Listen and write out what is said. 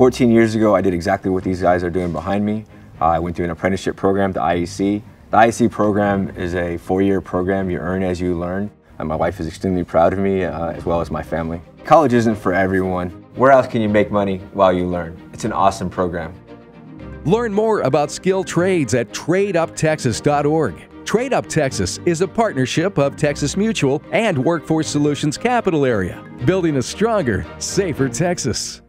14 years ago, I did exactly what these guys are doing behind me. Uh, I went through an apprenticeship program, to IEC. The IEC program is a four-year program you earn as you learn. And my wife is extremely proud of me, uh, as well as my family. College isn't for everyone. Where else can you make money while you learn? It's an awesome program. Learn more about skilled trades at tradeuptexas.org. Trade Up Texas is a partnership of Texas Mutual and Workforce Solutions Capital Area, building a stronger, safer Texas.